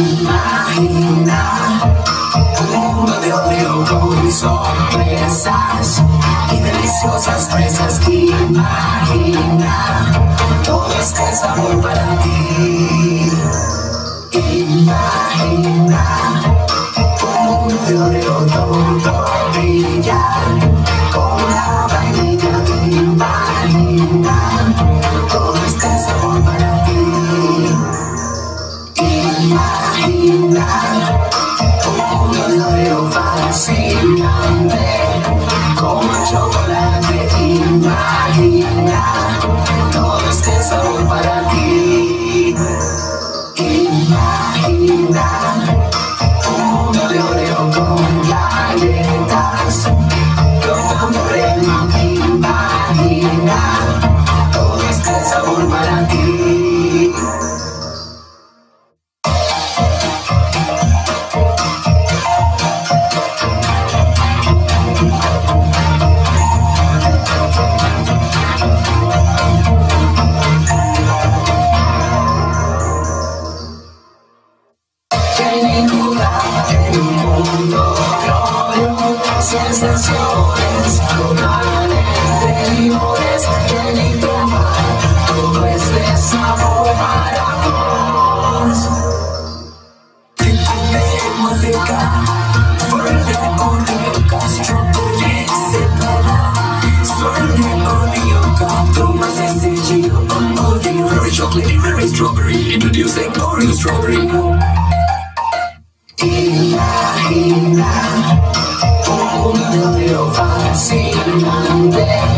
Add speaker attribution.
Speaker 1: Imagina un mundo de odio con sorpresas y deliciosas fresas. Imagina todo este sabor para ti. Imagina un mundo de odio todo brilla con la vainilla. Imagina sensaciones, lugares, limores, que ni tomar todo este sabor para vos. De música, fuerte orioca, chocolate separada, fuerte orioca, tomas este giro, Oreo, very chocolatey, very strawberry, introducing Oreo strawberry. Mundo fascinante con